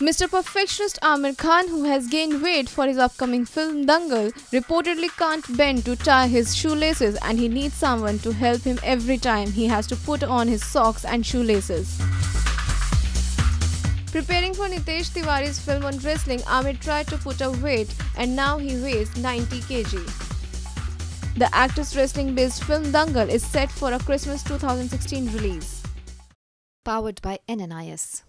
Mr. Perfectionist Aamir Khan, who has gained weight for his upcoming film Dangal, reportedly can't bend to tie his shoelaces and he needs someone to help him every time he has to put on his socks and shoelaces. Preparing for Nitesh Tiwari's film on wrestling, Aamir tried to put a weight and now he weighs 90 kg. The actor's wrestling based film Dangal is set for a Christmas 2016 release. Powered by NNIS.